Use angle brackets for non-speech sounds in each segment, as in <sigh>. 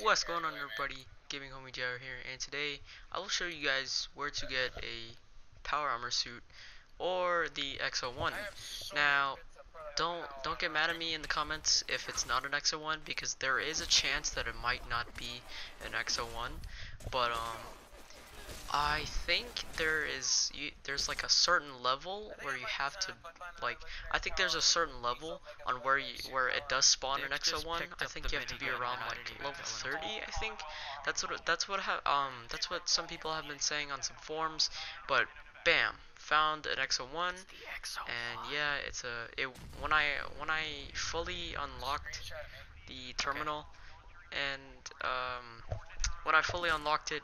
What's going on everybody? Gaming Homie JR here and today I will show you guys where to get a power armor suit or the X01. Now don't don't get mad at me in the comments if it's not an X01 because there is a chance that it might not be an X01 but um I think there is you, there's like a certain level where you have to like I think there's a certain level on where you where it does spawn an X01. I think you have to be around like level 30. I think that's what that's what um that's what some people have been saying on some forums. But bam, found an X01, and yeah, it's a it when I when I fully unlocked the terminal and um when I fully unlocked it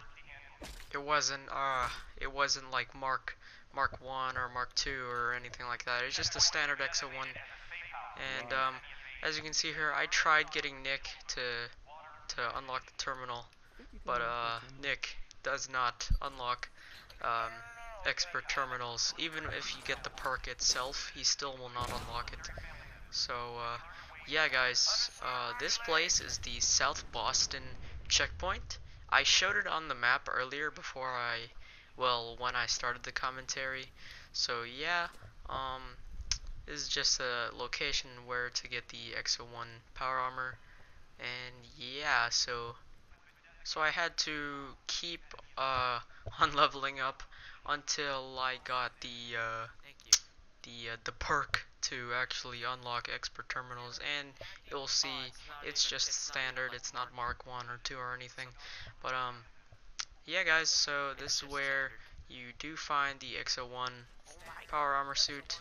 it wasn't uh it wasn't like Mark Mark 1 or Mark 2 or anything like that. It's just a standard X01. And um as you can see here, I tried getting Nick to to unlock the terminal, but uh Nick does not unlock um expert terminals. Even if you get the perk itself, he still will not unlock it. So uh yeah guys, uh, this place is the South Boston checkpoint I showed it on the map earlier before I, well, when I started the commentary. So yeah, um, this is just a location where to get the X01 power armor. And yeah, so, so I had to keep, uh, <laughs> on leveling up until I got the, uh, the, uh, the perk to actually unlock expert terminals and you'll see it's just standard it's not mark 1 or 2 or anything. But um yeah guys so this is where you do find the X01 power armor suit.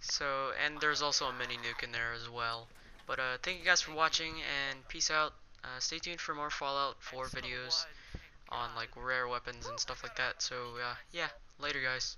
So and there's also a mini nuke in there as well. But uh thank you guys for watching and peace out. Uh, stay tuned for more Fallout 4 videos on like rare weapons and stuff like that. So uh, yeah later guys